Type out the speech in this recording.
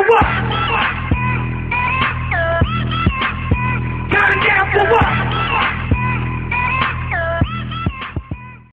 what?